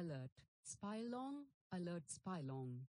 Alert. spy long, Alert Spylong.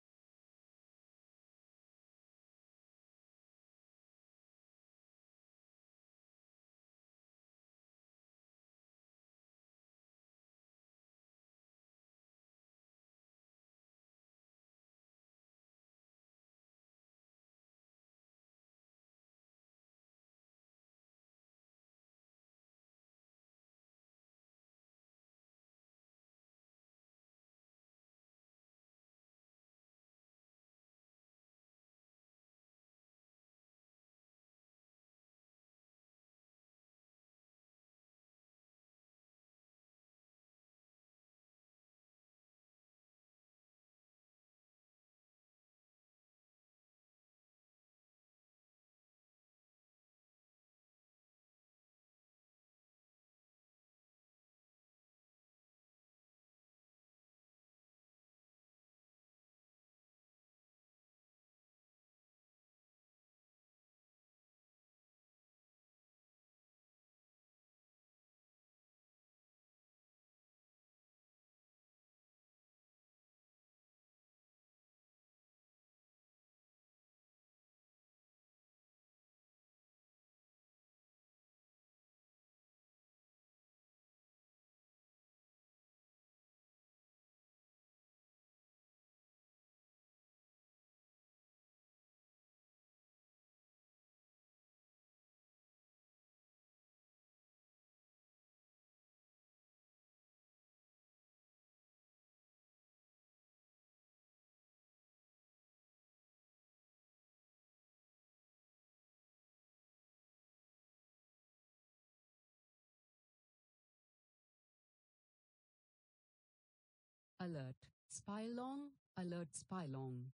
Alert. spy long, Alert Spylong.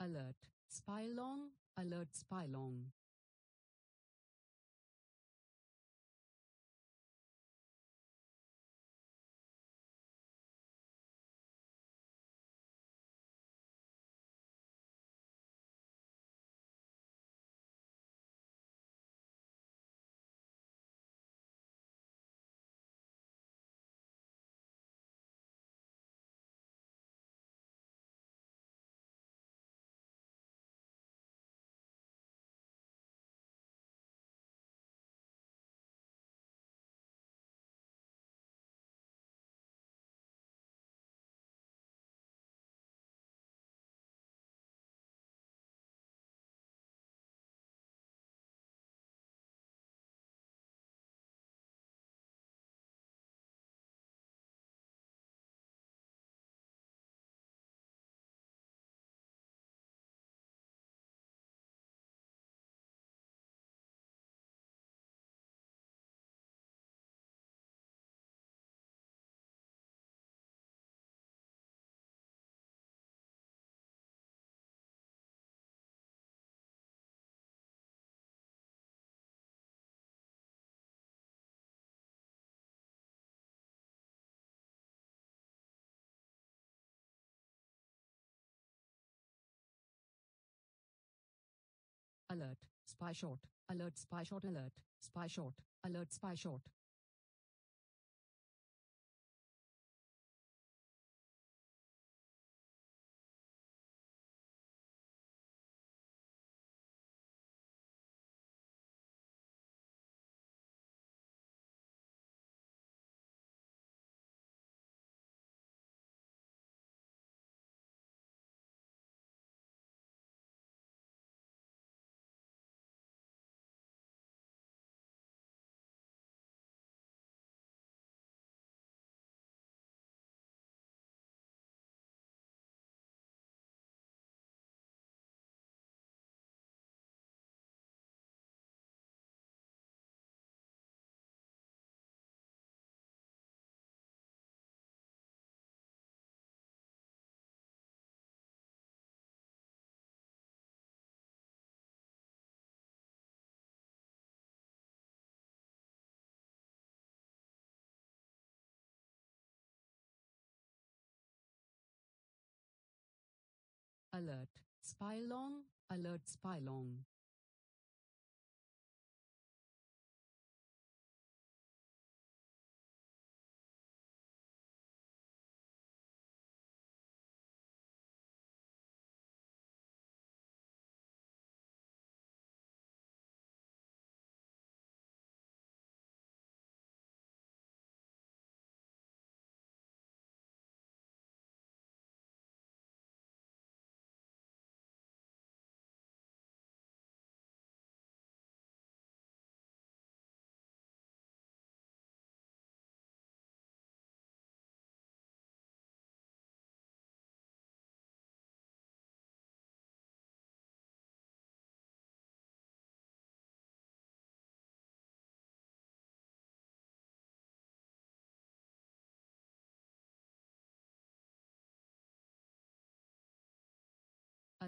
Alert, spy long, alert Spylong. Alert, spy shot, alert. Spy shot. Alert, spy shot, alert. Spy shot. Alert, spy long, alert Spylong.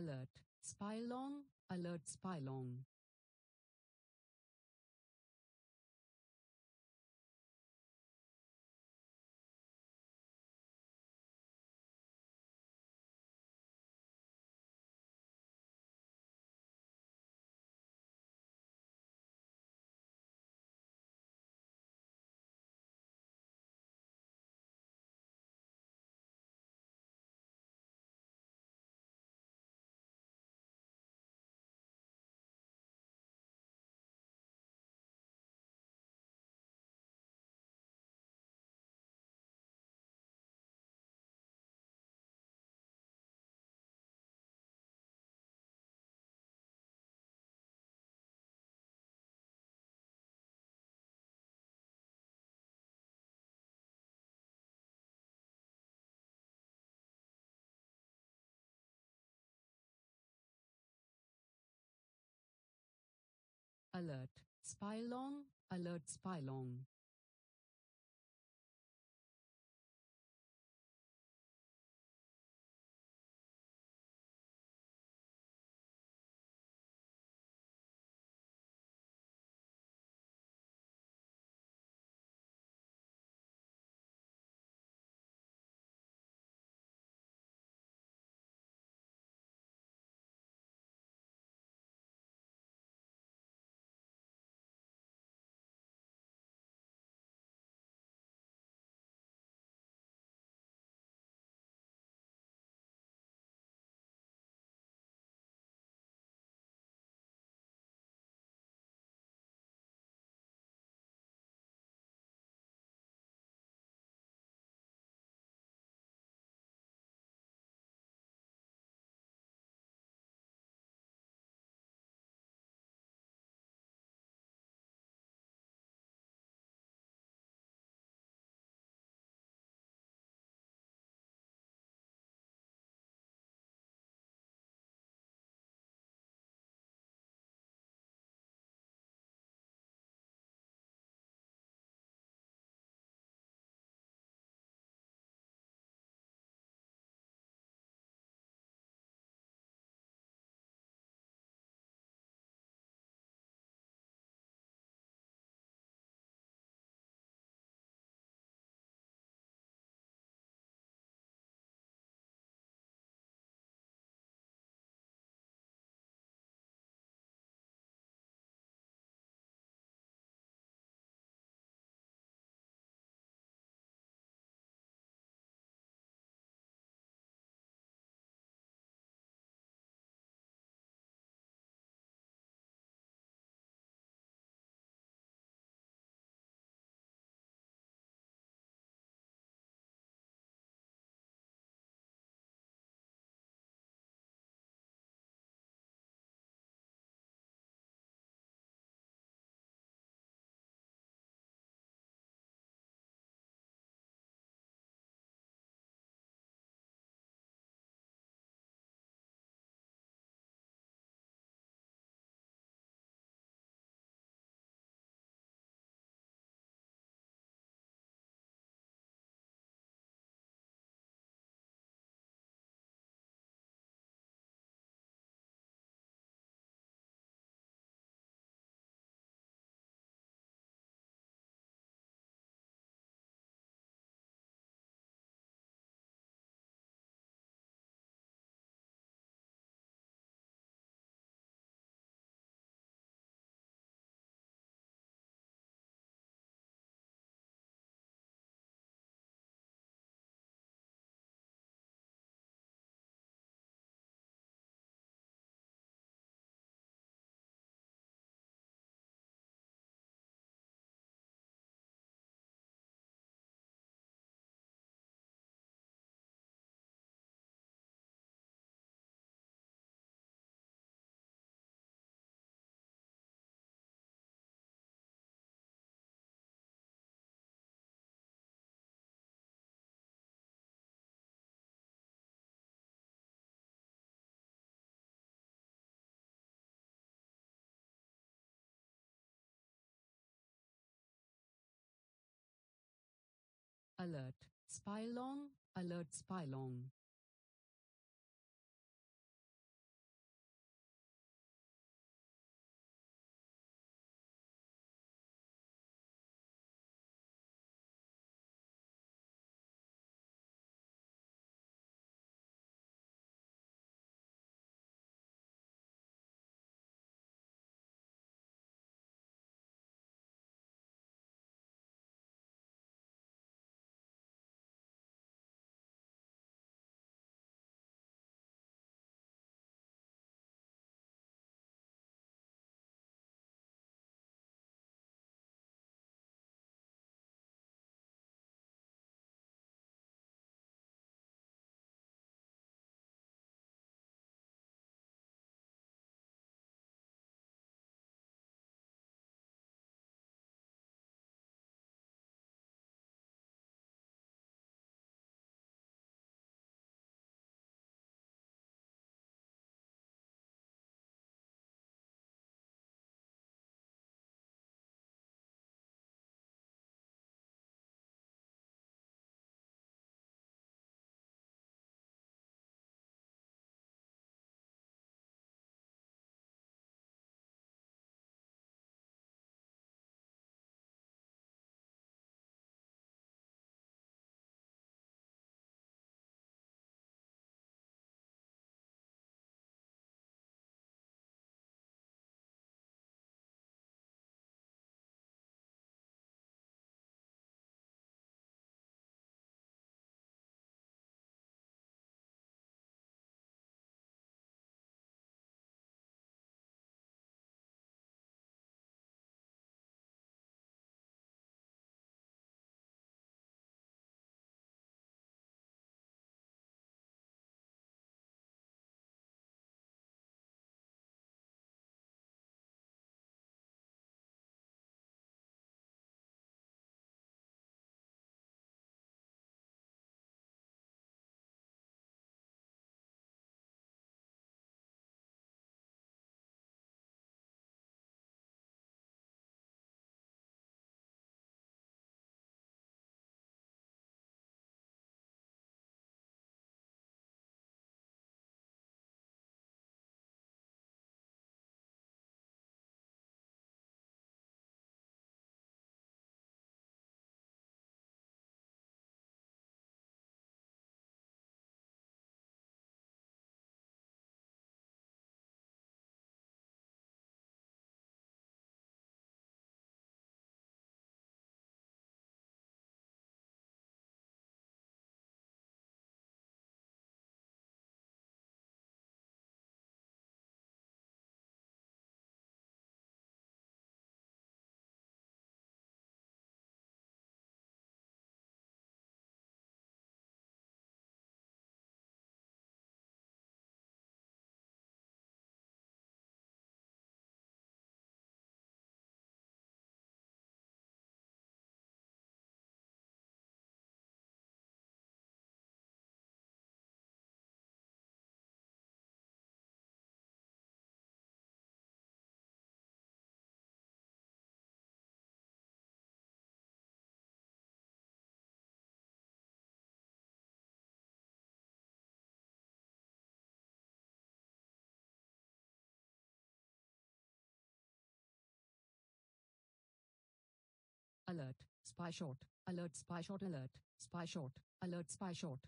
Alert, Spylong, alert Spylong. Alert, spy long, alert Spylong. Alert. Spy long. Alert spy long. Alert. Spy shot. Alert spy shot alert. Spy shot. Alert spy shot.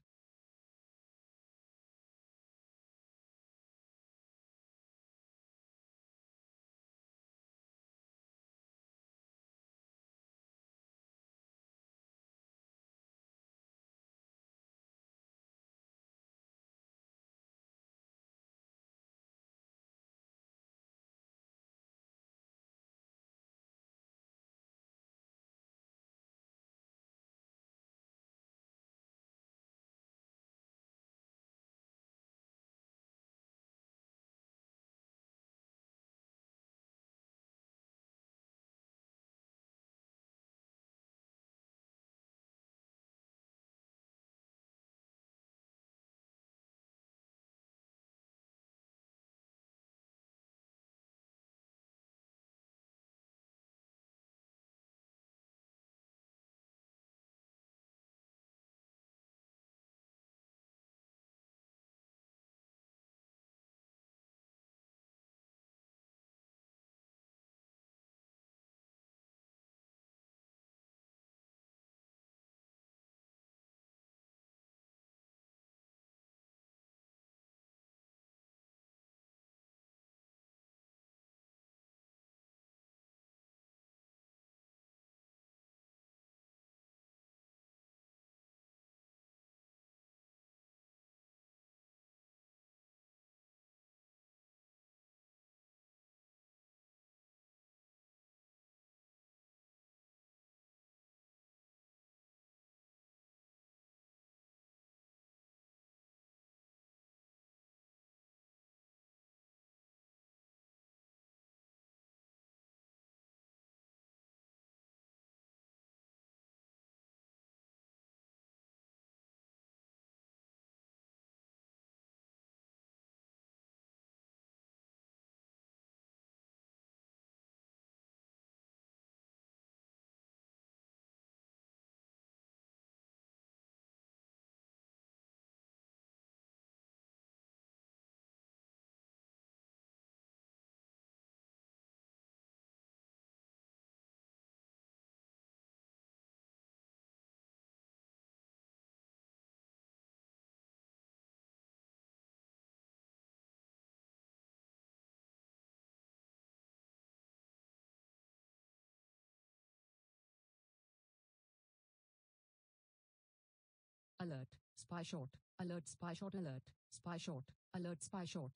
Alert, spy shot. Alert, spy shot. Alert, spy shot. Alert, spy shot.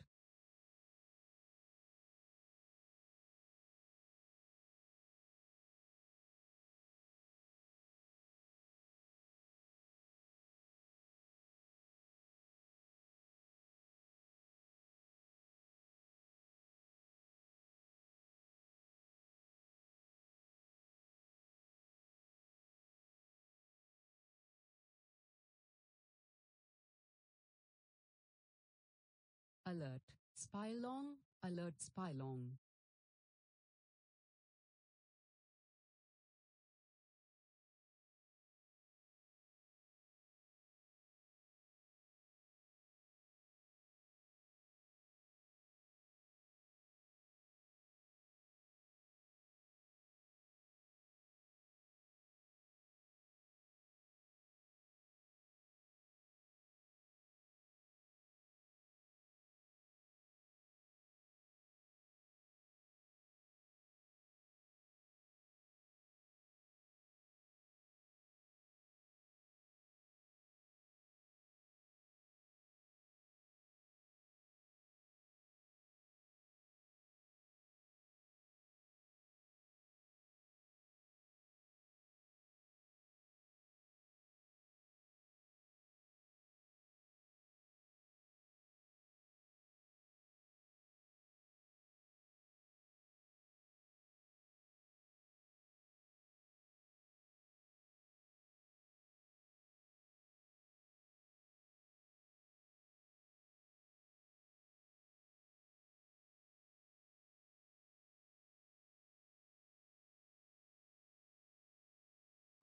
Alert, spy long. Alert, spy long.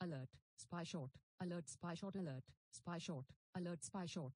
Alert, spy shot. Alert, spy shot. Alert, spy shot. Alert, spy shot.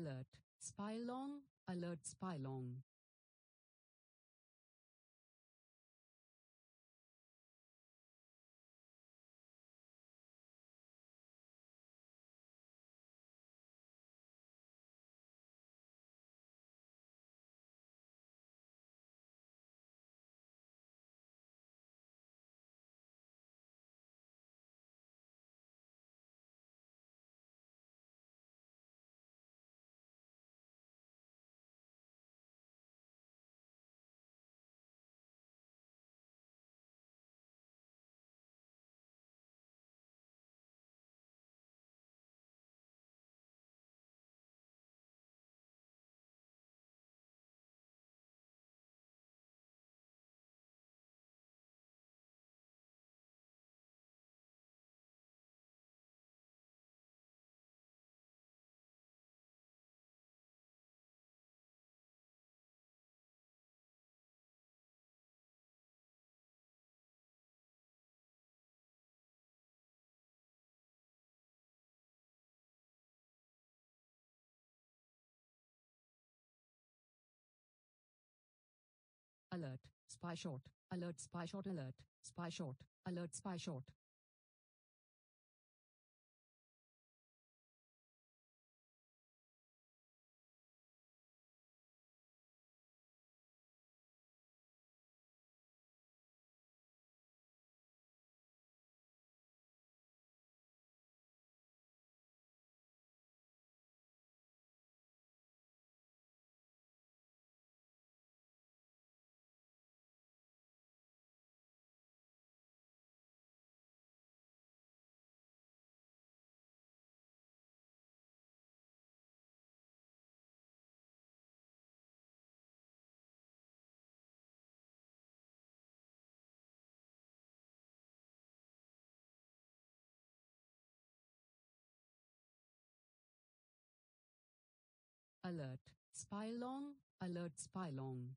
Alert, spy long. Alert, spy long. Alert, spy shot. Alert, spy shot. Alert, spy shot. Alert, spy shot. Alert. Spy long. Alert spy long.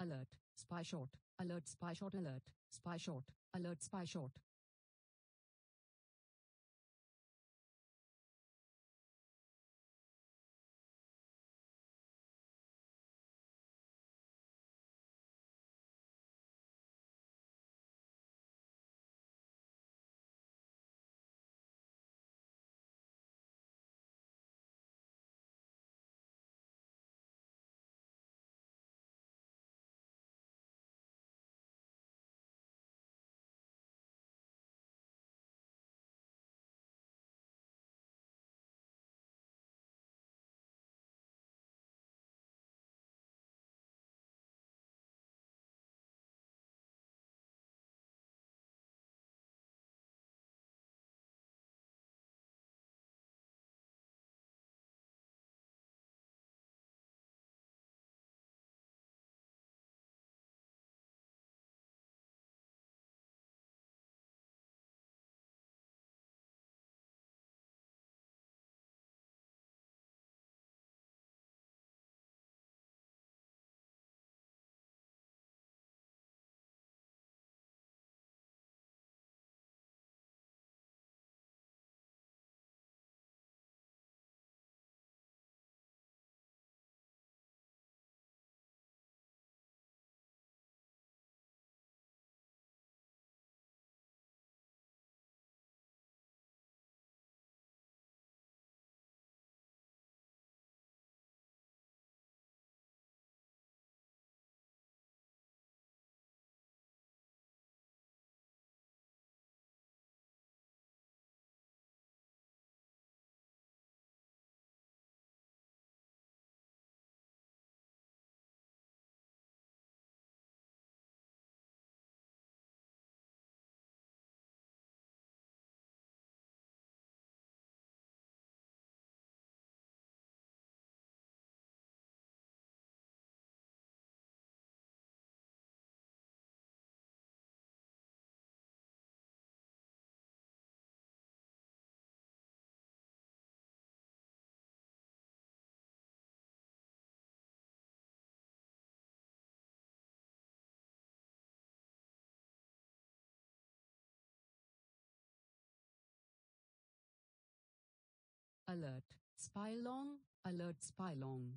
Alert. Spy shot. Alert spy shot alert. Spy shot. Alert spy shot. Alert. Spy long. Alert spy long.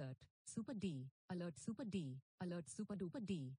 Alert, super D, alert super D, alert super duper D.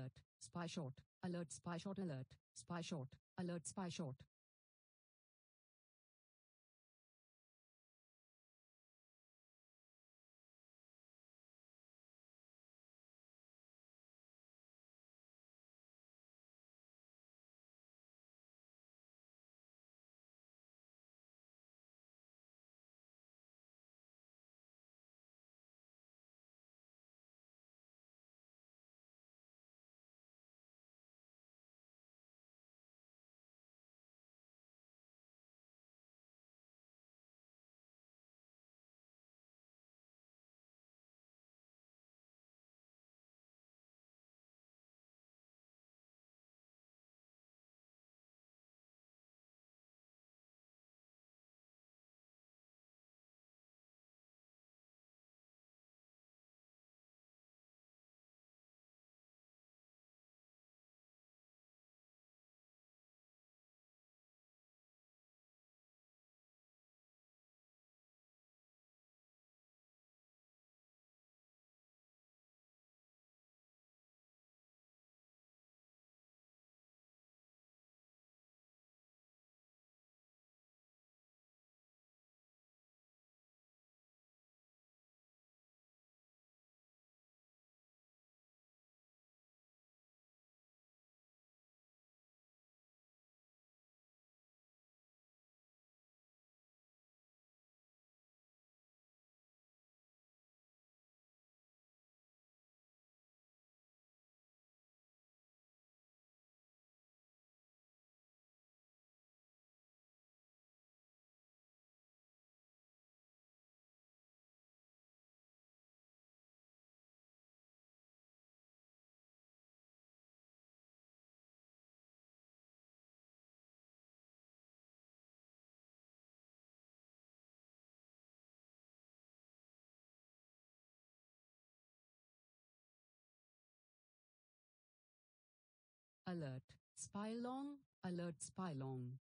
alert, spy shot, alert, spy shot, alert, spy shot, alert, spy shot. Alert, spy long, alert, spy long.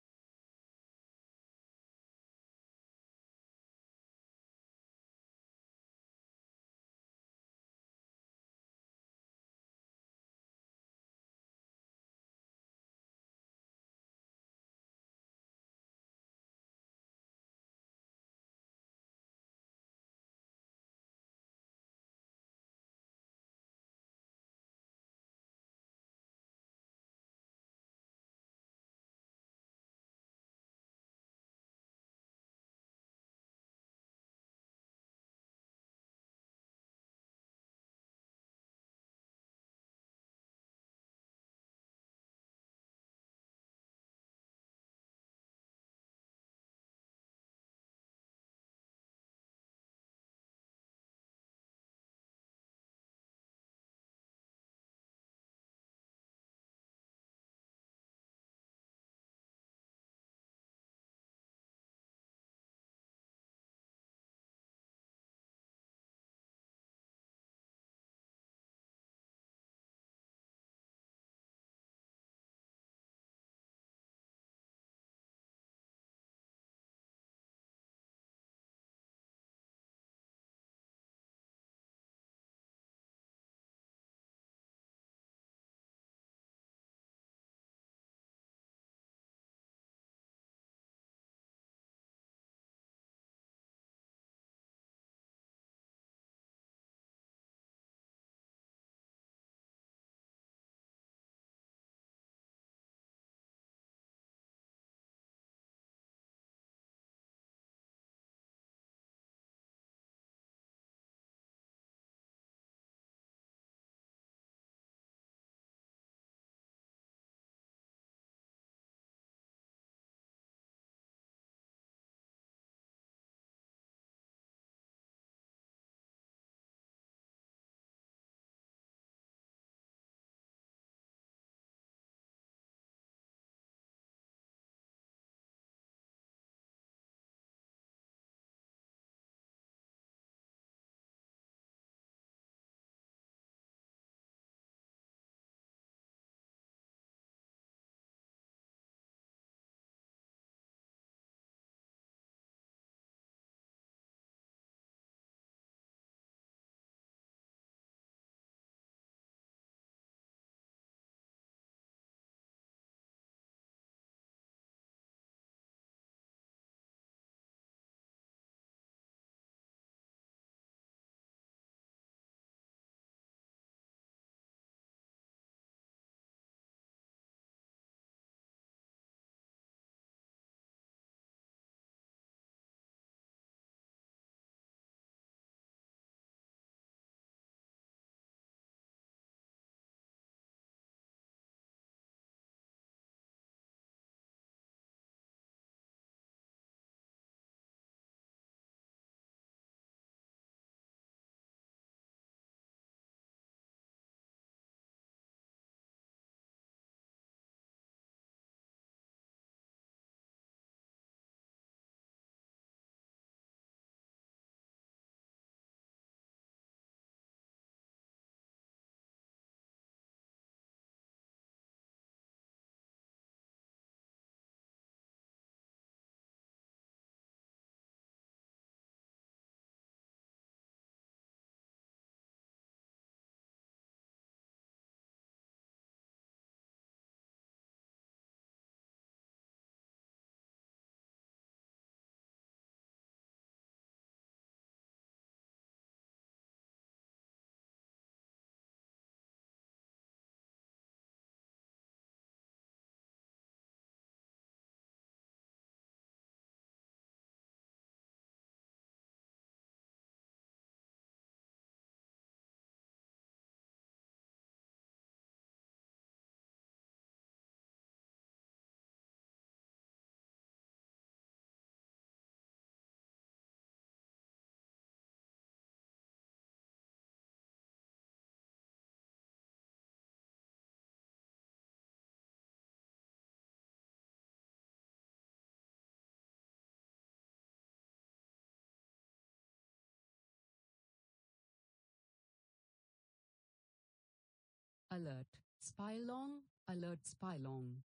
Alert, spy long, alert spylong.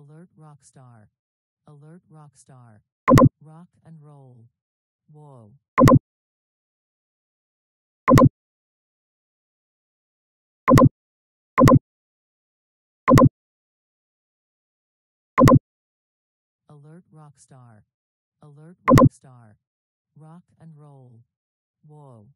Alert Rockstar. Alert Rockstar. Rock and roll. Whoa. Alert Rockstar. Alert Rockstar. Rock and roll. Whoa.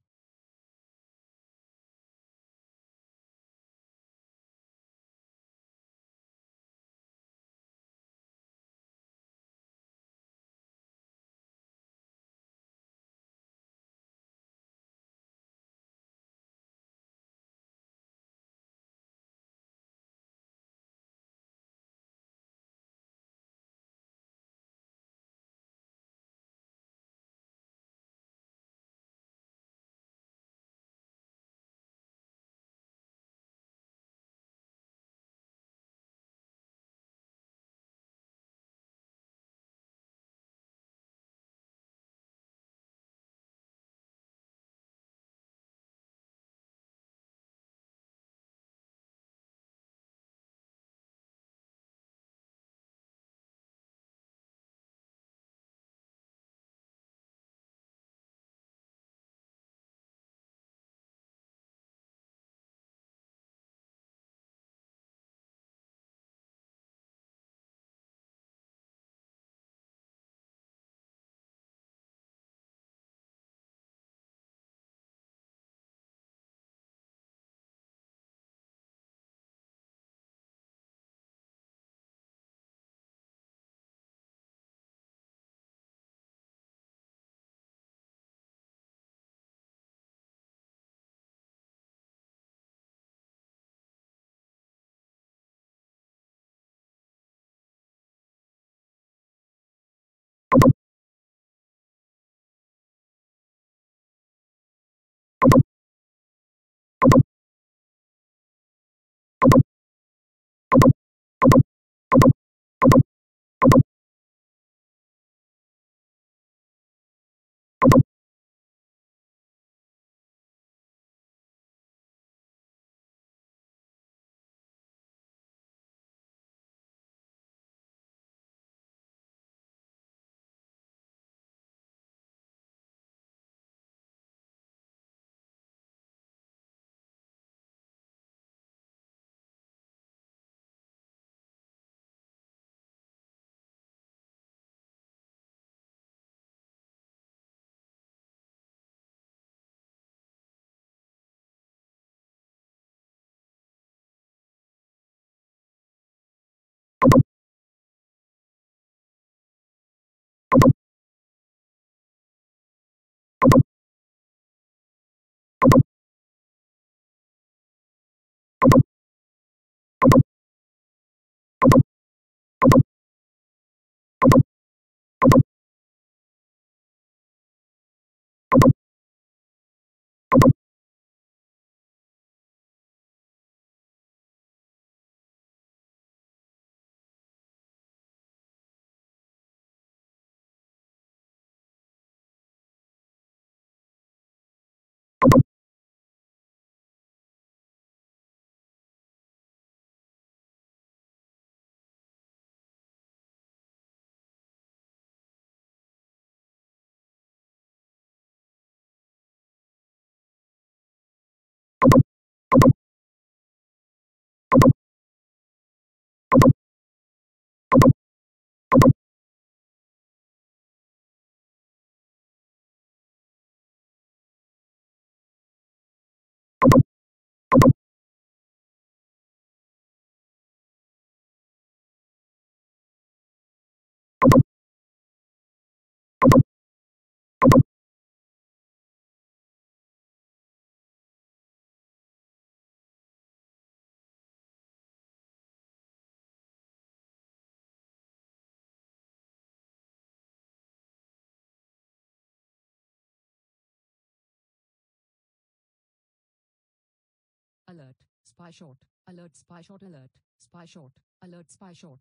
Alert, spy shot, alert, spy shot, alert, spy shot, alert, spy shot.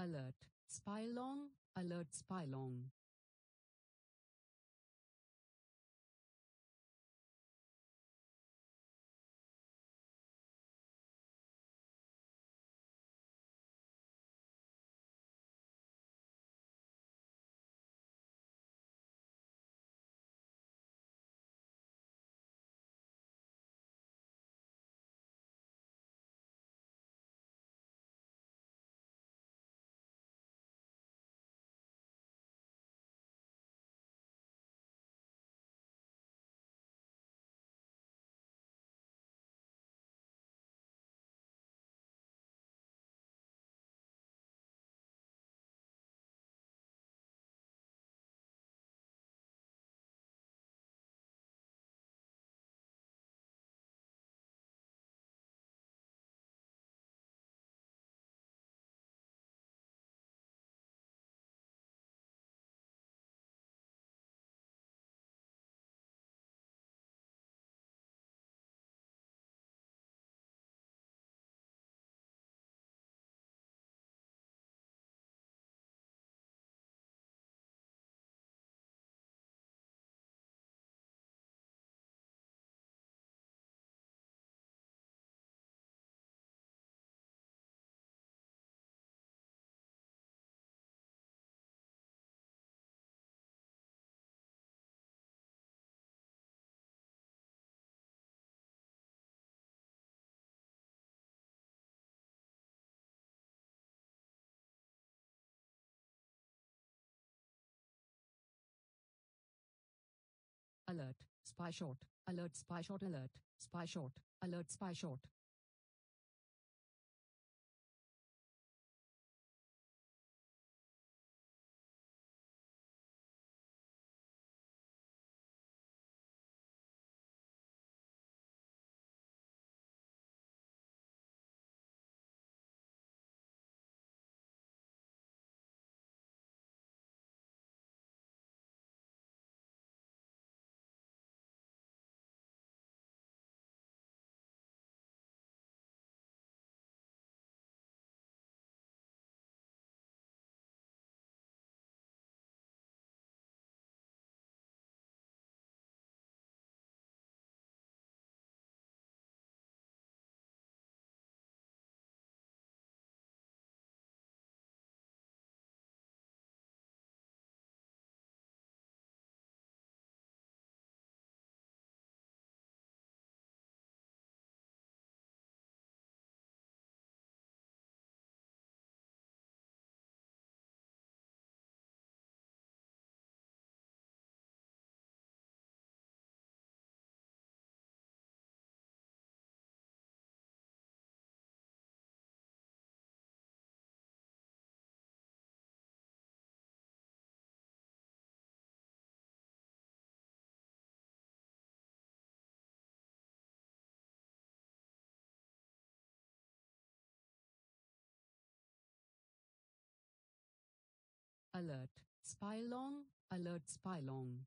Alert, spy long, alert, spy long. Alert, spy shot, alert, spy shot, alert, spy shot, alert, spy shot. Alert. spy long, Alert Spylong.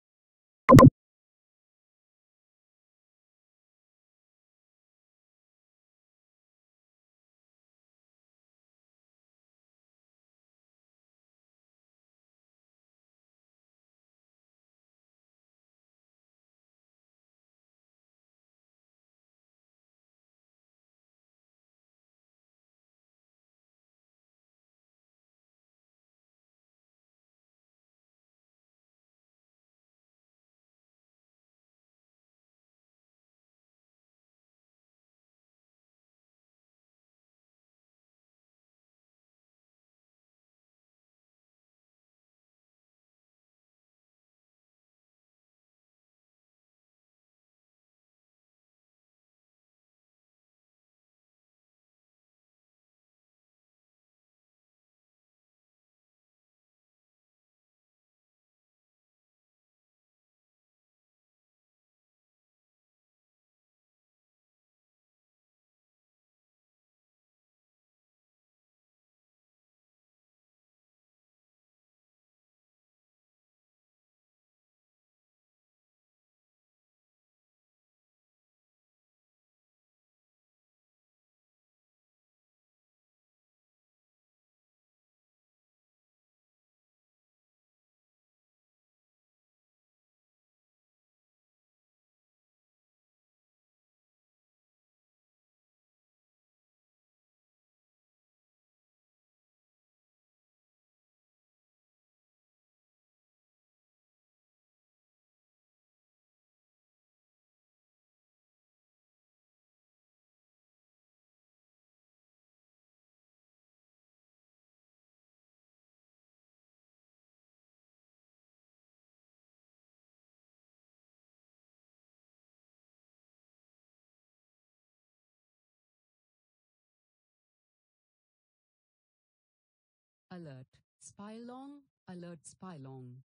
Alert. spy long, Alert Spylong.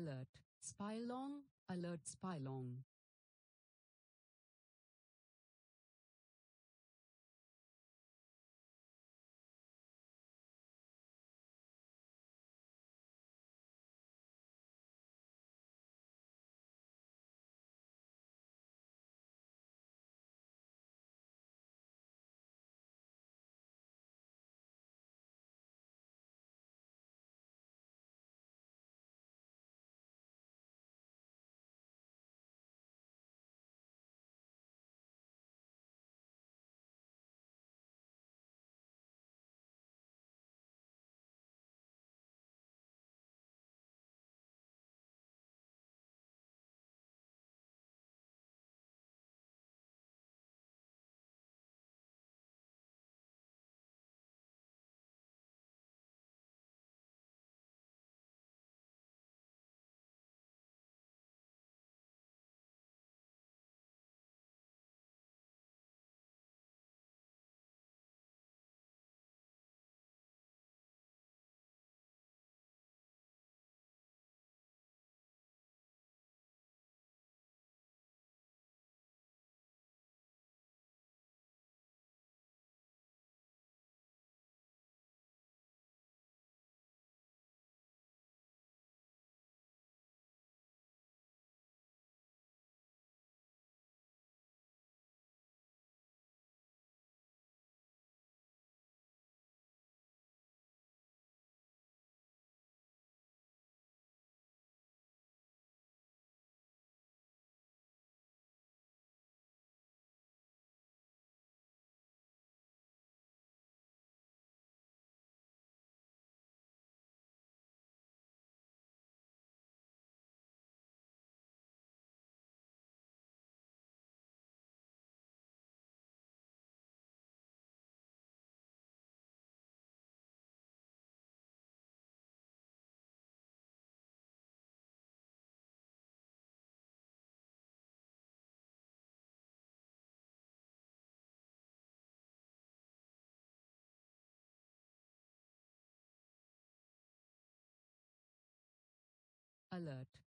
Alert. Spylong. Alert Spylong.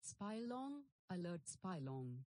Spy long, alert. Spylong. Alert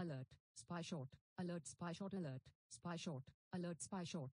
alert, spy shot, alert. Spy shot. Alert, spy shot, alert. Spy shot,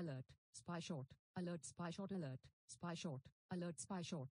alert, spy shot, alert. Spy shot. Alert, spy shot, alert. Spy shot.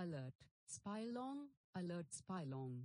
Alert. Spy long. Alert spy long.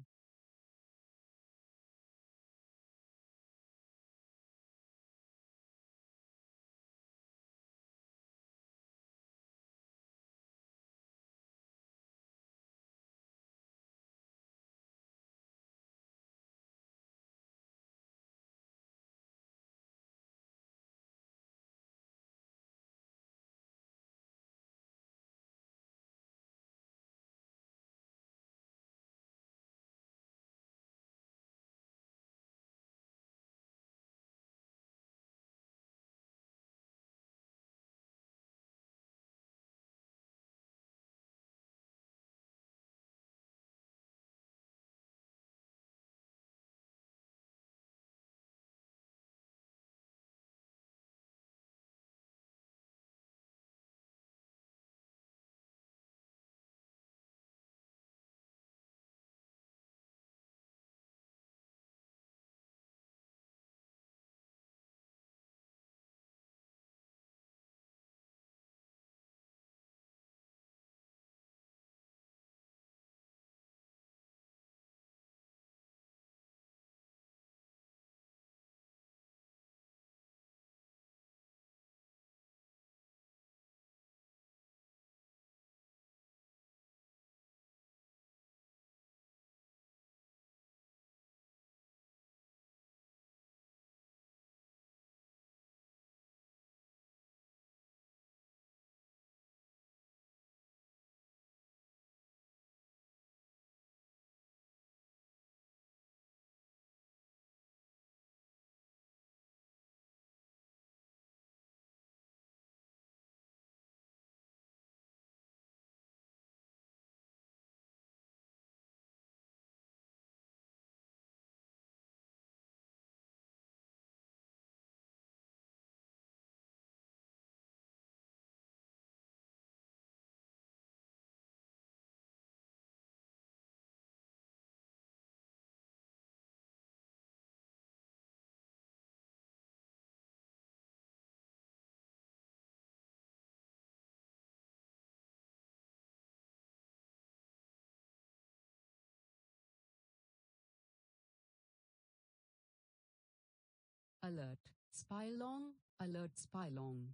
Alert. Spy long. Alert spy long.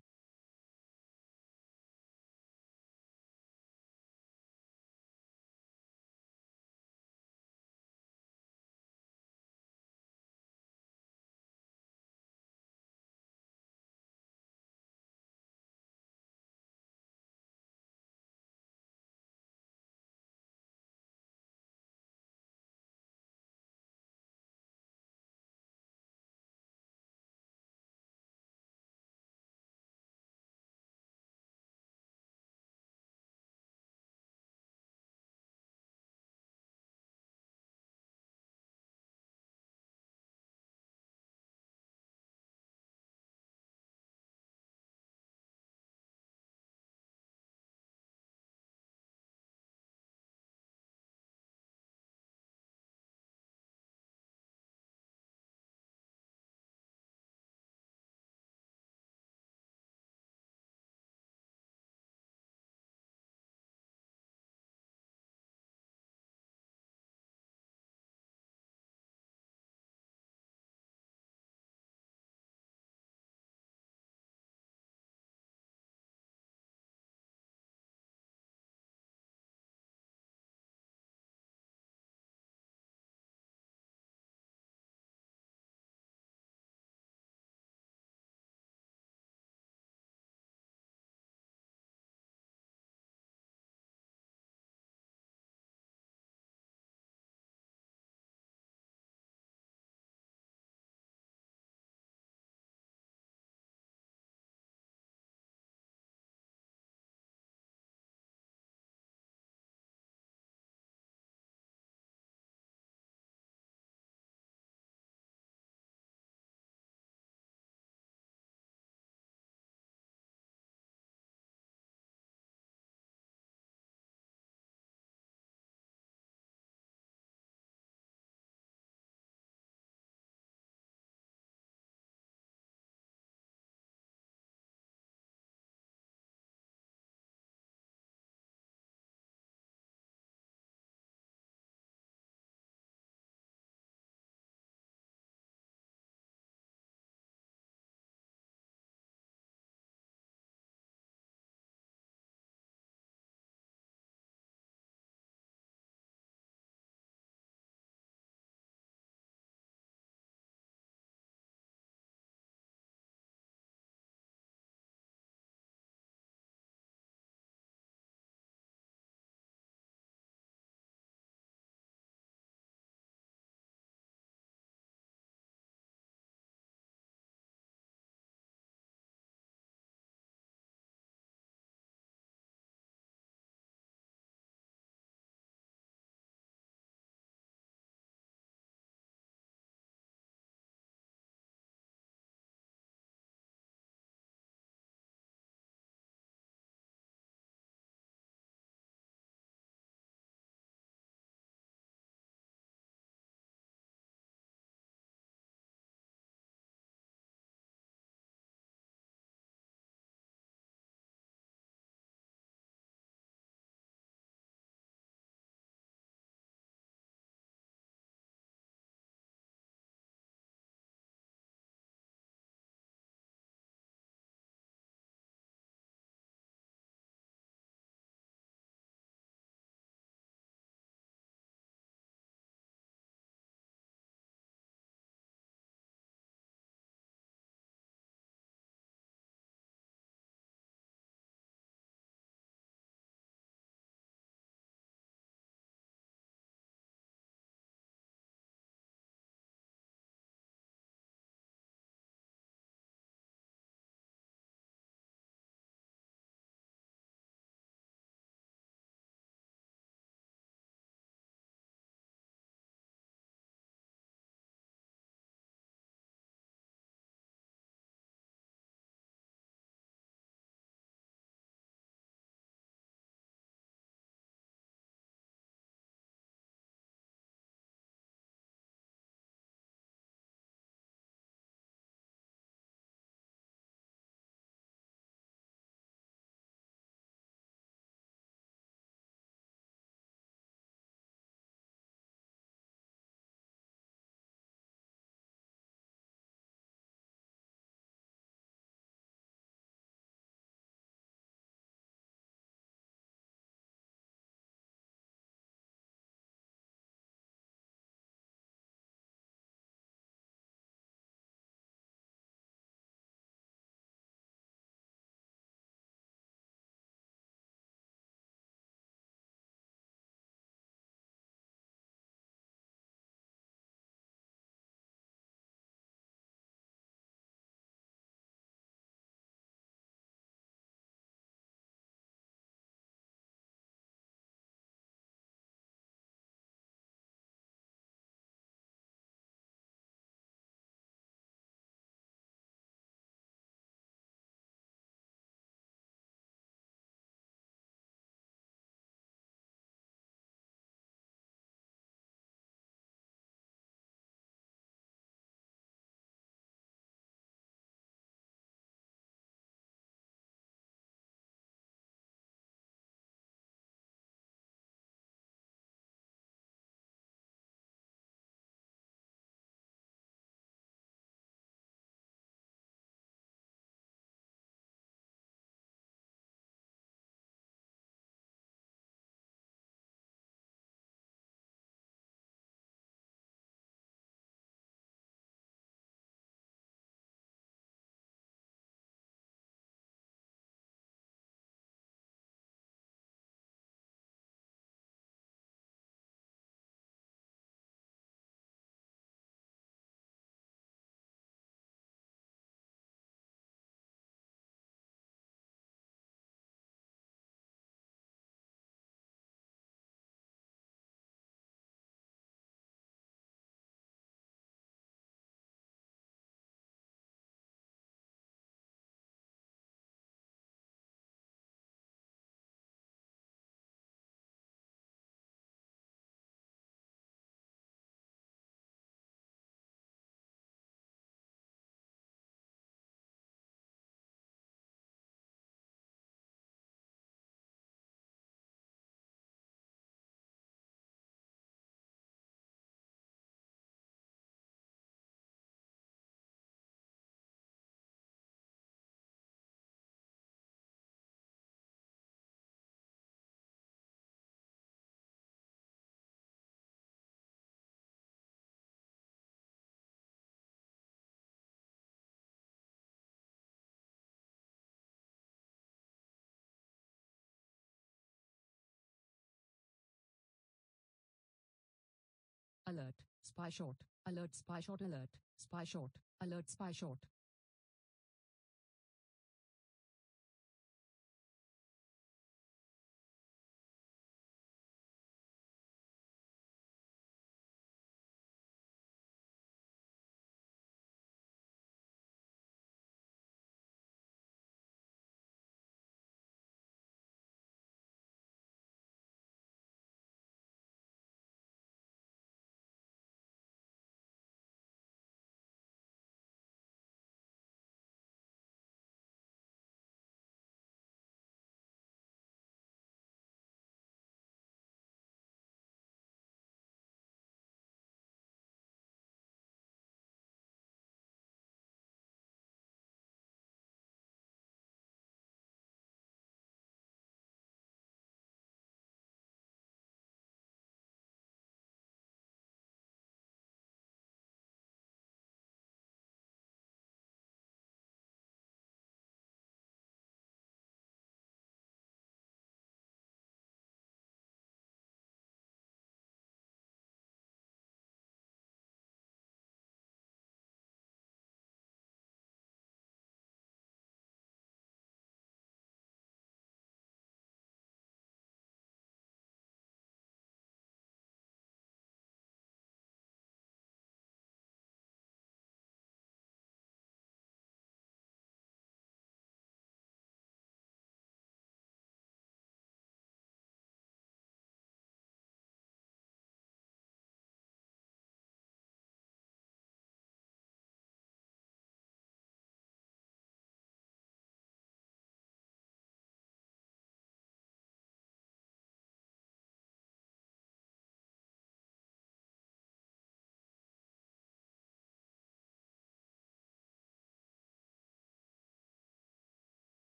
Alert, spy shot, alert, spy shot, alert, spy shot, alert, spy shot.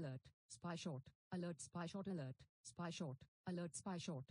Alert, spy shot, alert spy shot alert, spy shot, alert spy shot.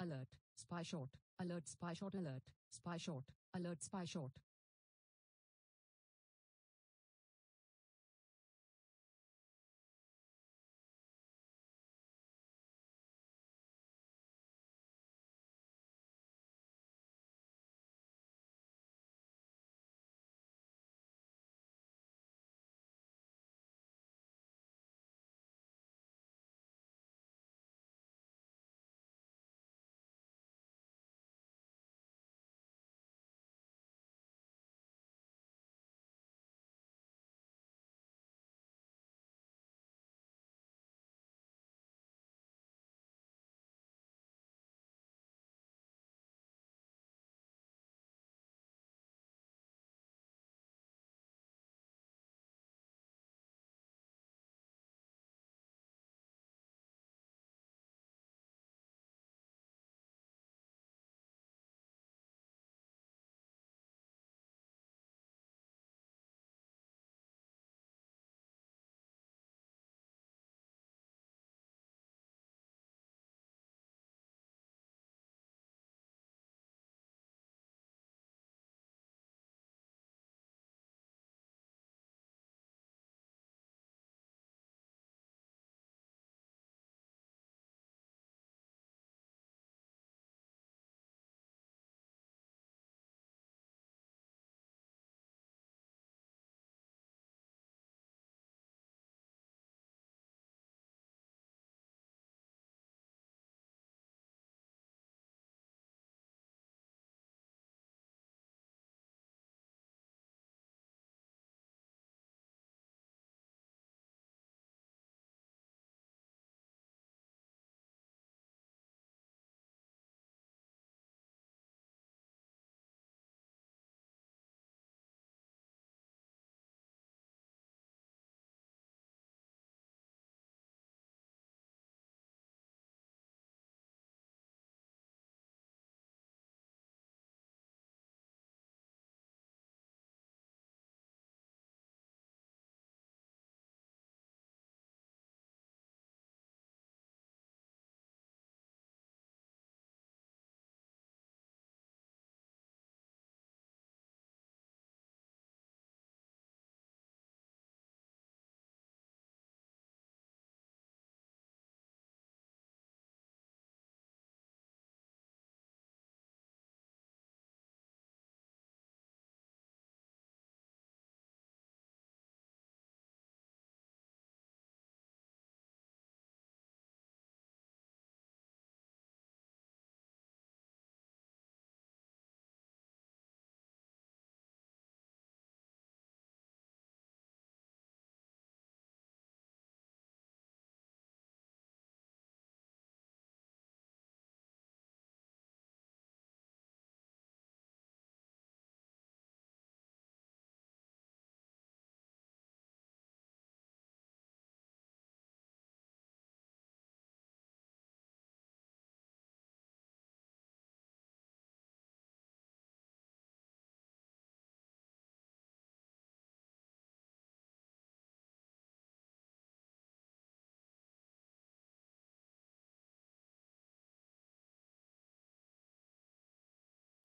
Alert, spy shot, alert, spy shot, alert, spy shot, alert, spy shot.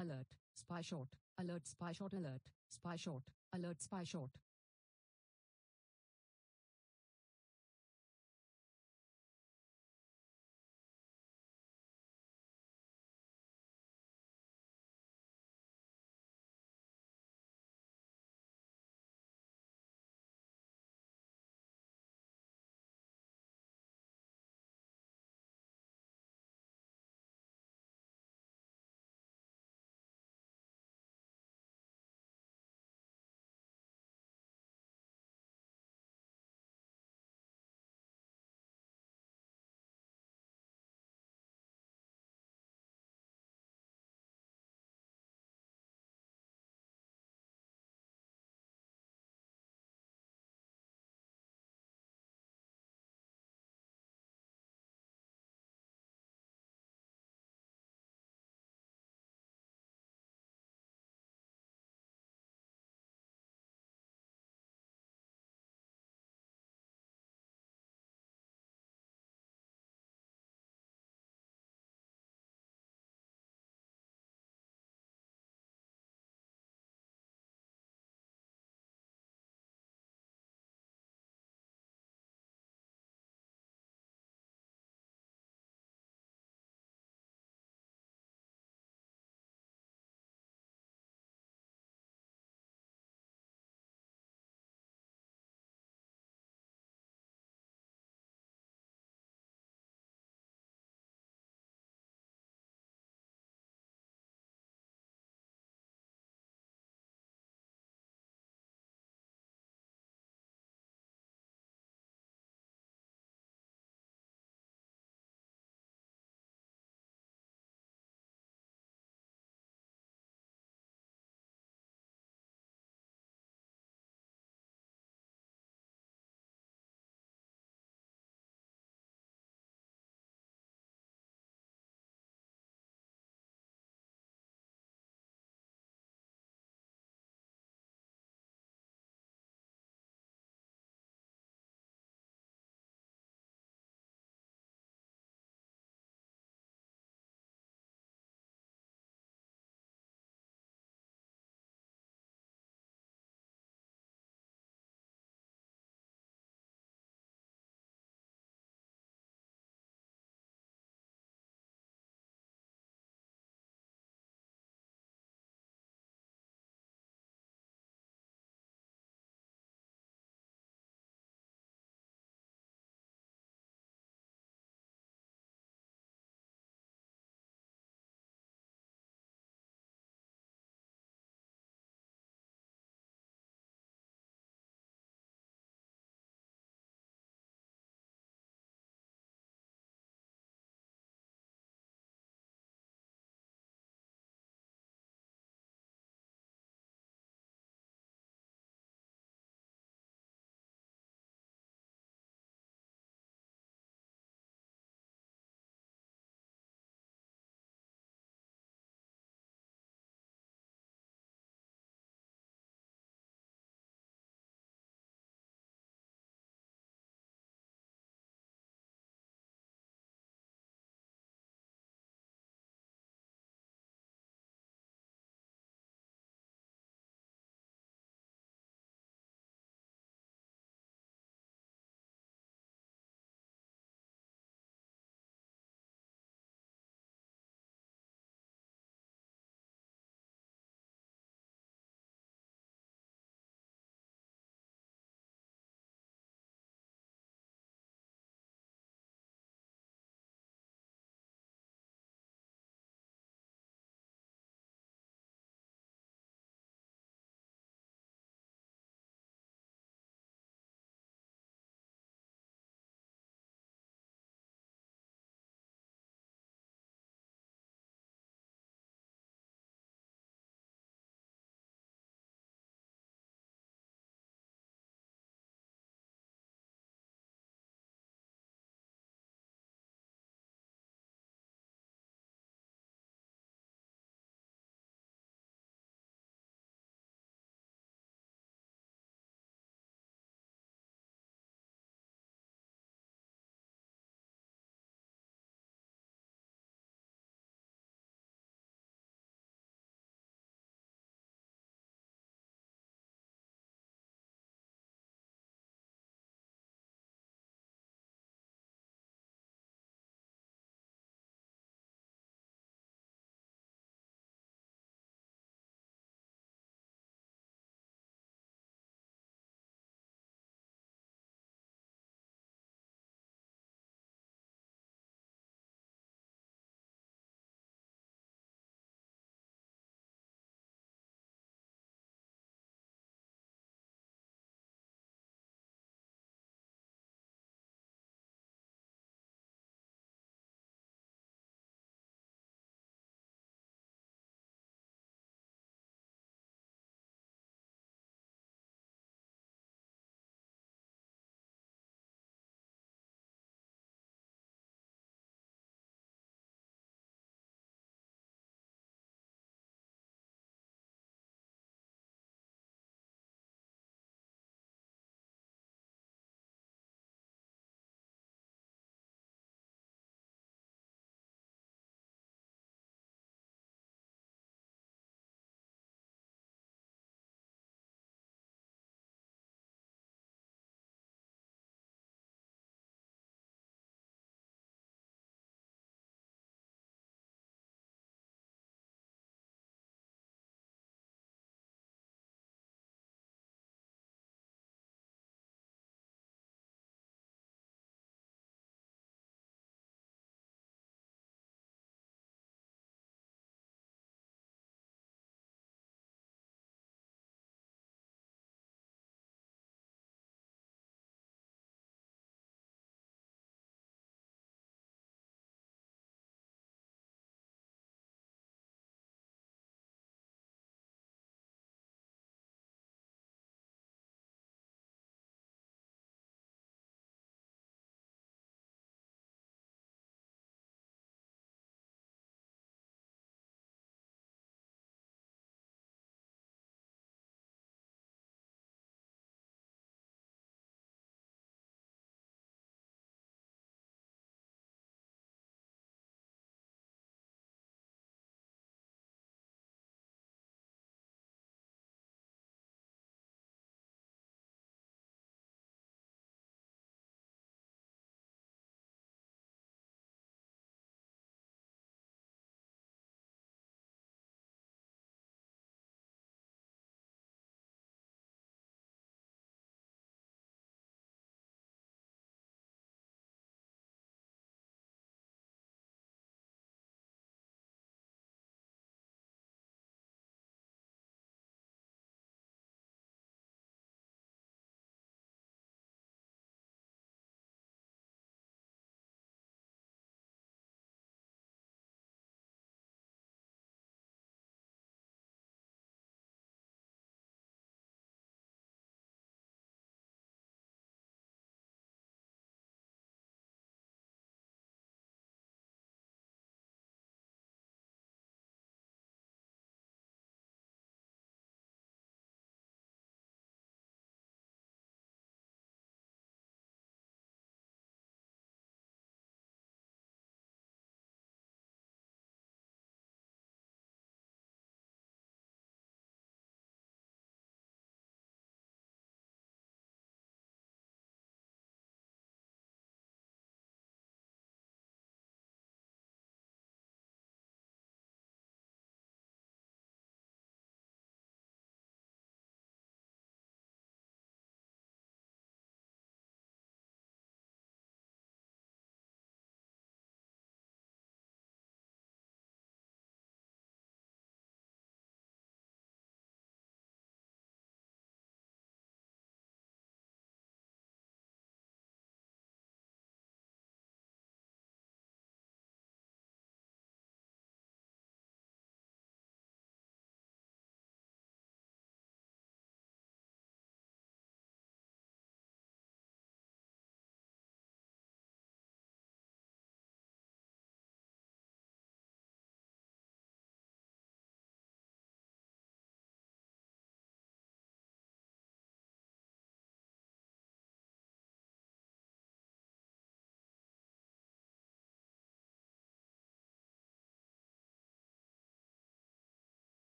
Alert, spy shot, alert, spy shot, alert, spy shot, alert, spy shot.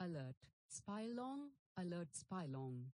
Alert, spy long, alert, spylong.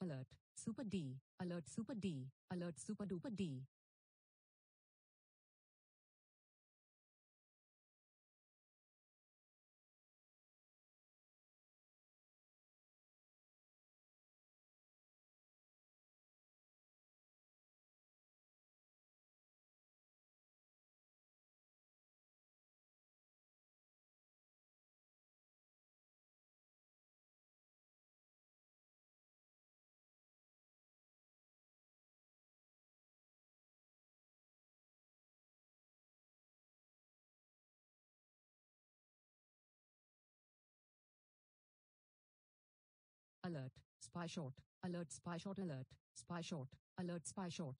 Alert, super D, alert. Super D, alert. Super duper D. spy shot, alert spy shot alert, spy shot, alert spy shot.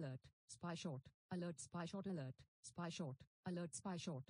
Alert, spy shot, alert spy shot alert, spy shot, alert spy shot.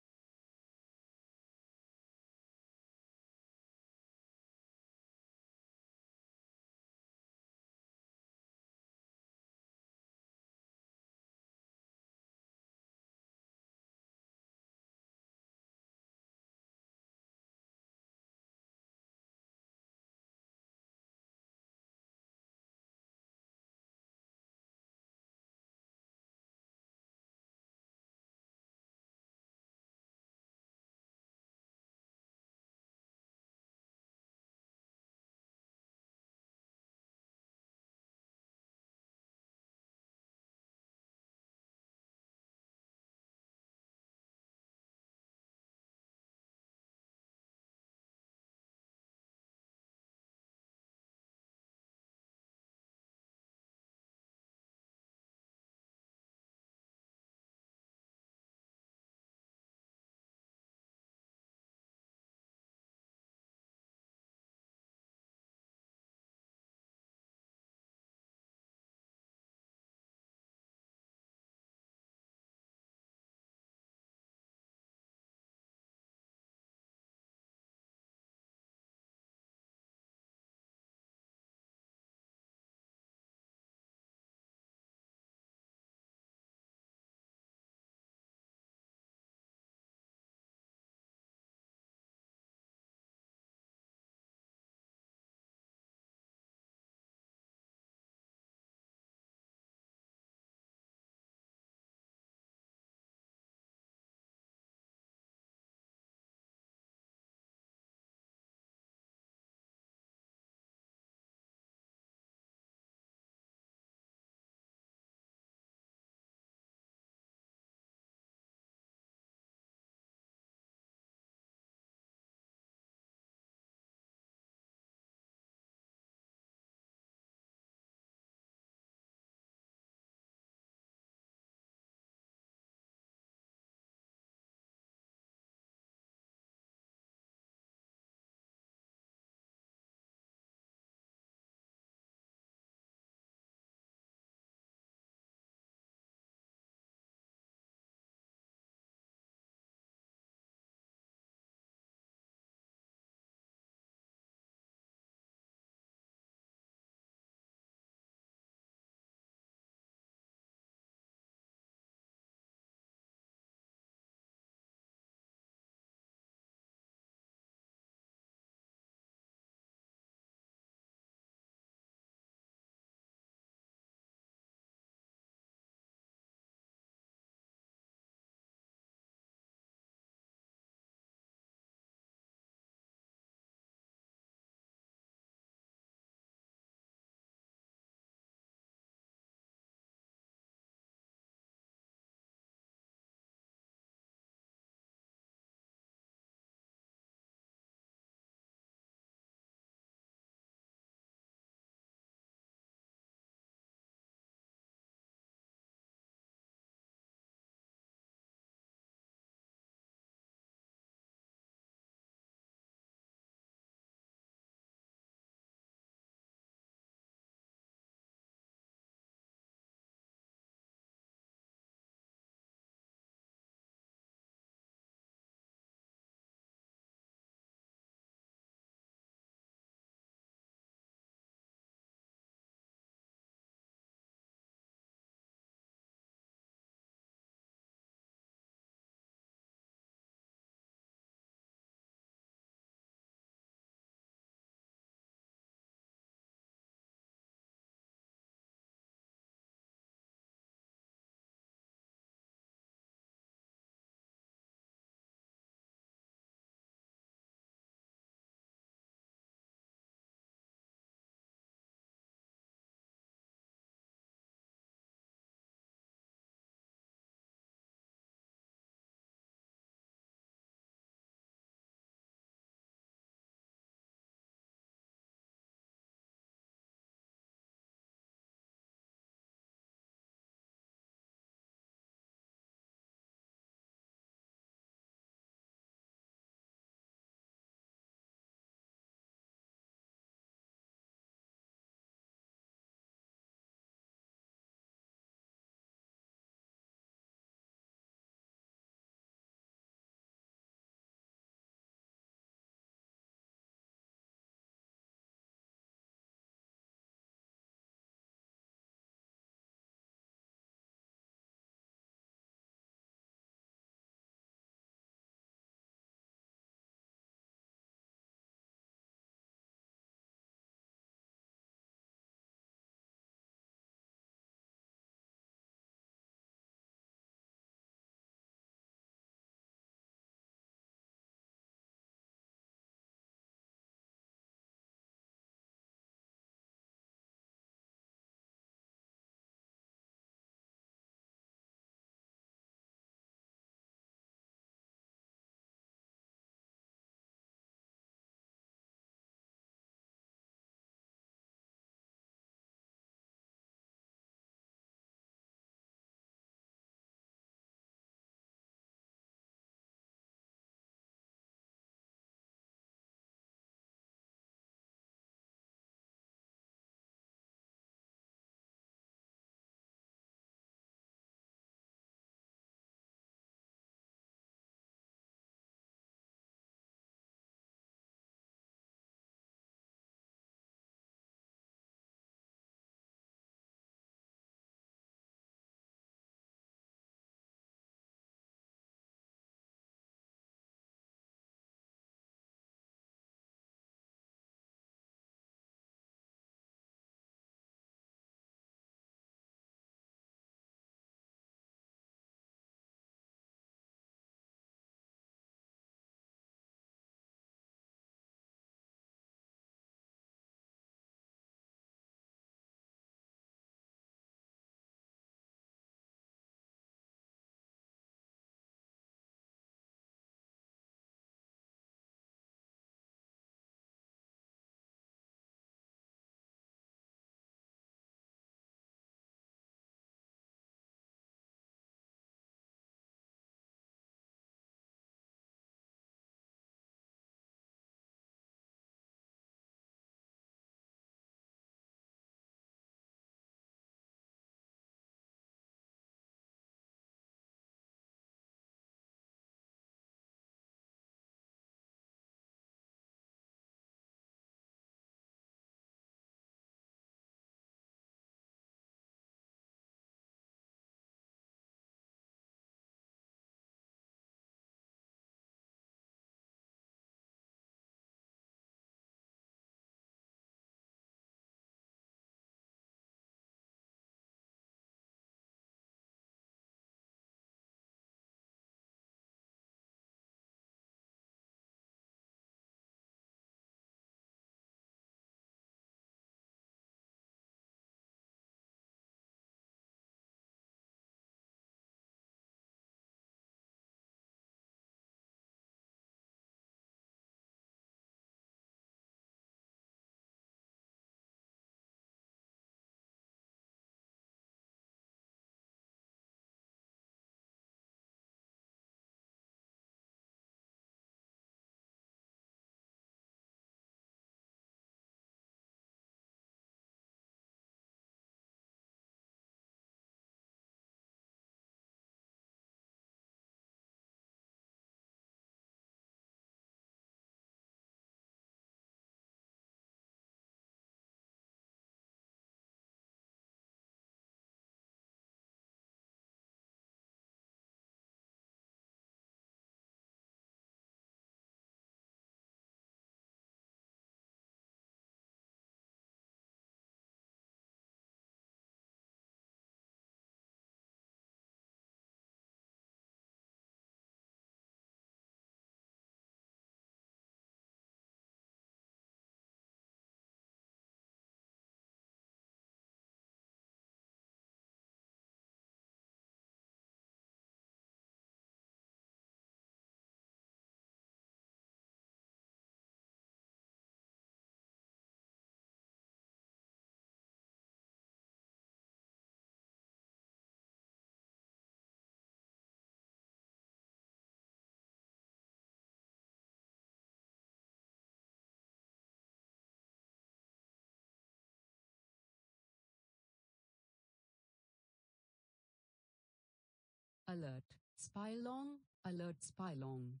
Alert, spy long, alert, spy long.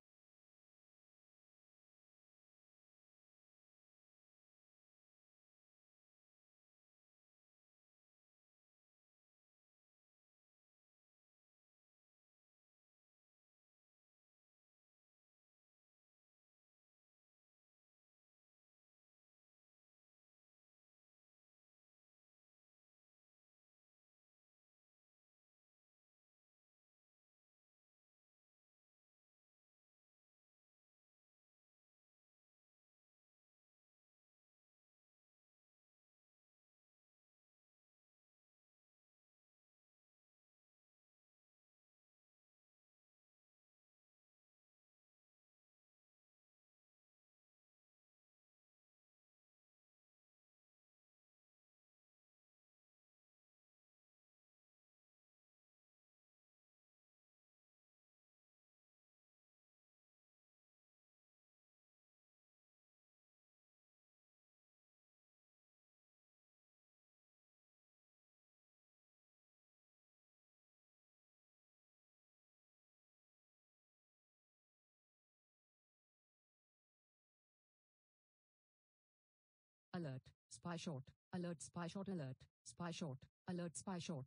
Alert, spy shot, alert, spy shot, alert, spy shot, alert, spy shot.